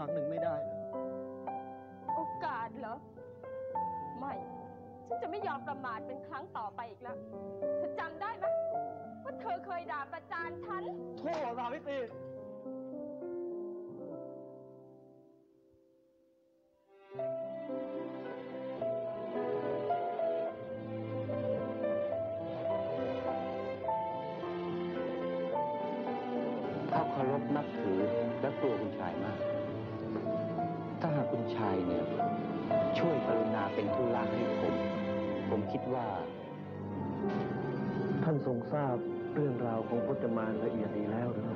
รั้งหนึ่งไม่ได้เหรอโอกาสเหรอ ไม่ ฉันจะไม่ยอมประมาทเป็นครั้งต่อไปอีกแล้ว เธอจำได้ไหมว่าเธอเคยด่าประจานฉัน โทษสาวิตรีเขาเคารพนับถือและกลัวคุณชายมาก ถ้าหากคุณชายเนี่ย ช่วยกรุณาเป็นทุลาให้ผม ผมคิดว่า ท่านทรงทราบเรื่องราวของพจมานละเอียดดีแล้วหรือ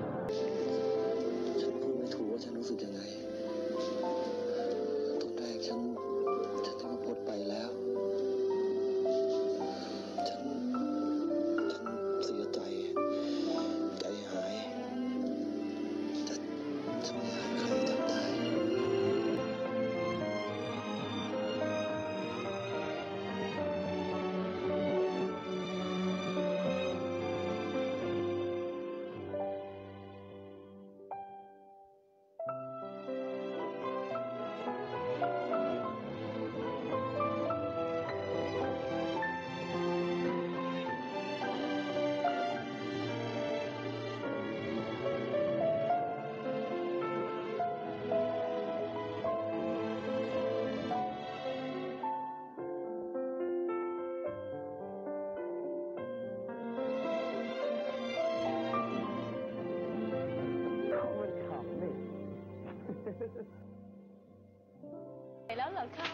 อคะ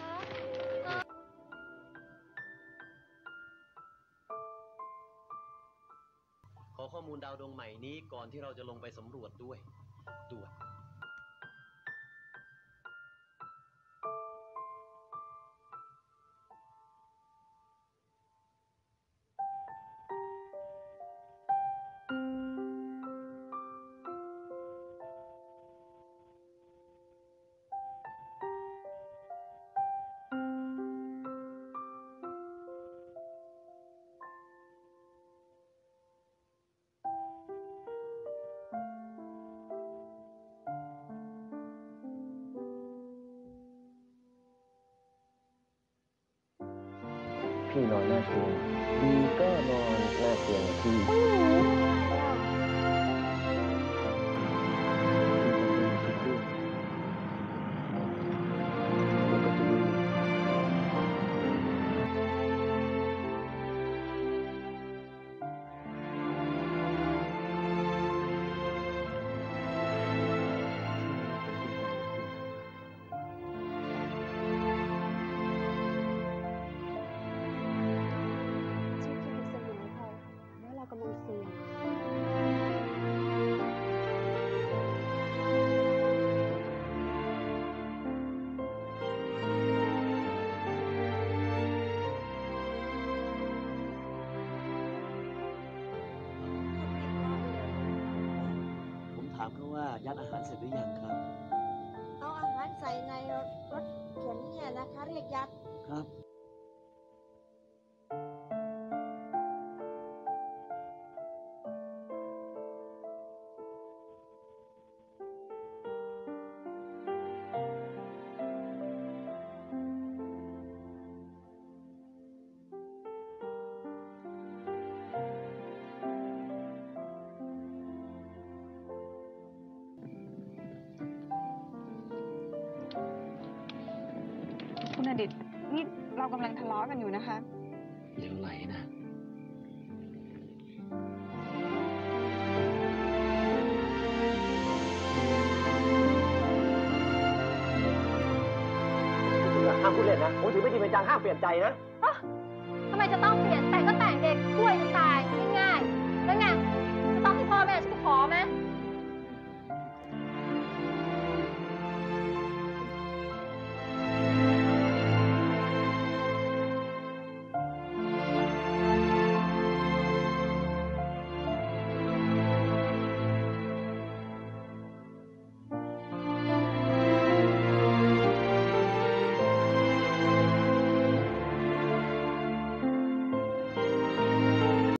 ขอข้อมูลดาวดวงใหม่นี้ก่อนที่เราจะลงไปสำรวจด้วยด่วน พี่นอนหน้าเตียงดีก็นอนหน้าเตียงพี่ามเขาว่ายัดอาหารเสร็จหรือยังครับ เอาอาหารใส่ในรถเข็นเนี่ยนะคะ เรียกยัดครับ นี่เรากำลังทะเลาะกันอยู่นะคะเหลวไหลนะ ห้ามพูดเล่นนะผมถือไม่จริงเป็นจังห้ามเปลี่ยนใจนะ ทำไมจะต้องเปลี่ยนแต่งก็แต่งเด็กช่วยจะตายง่าย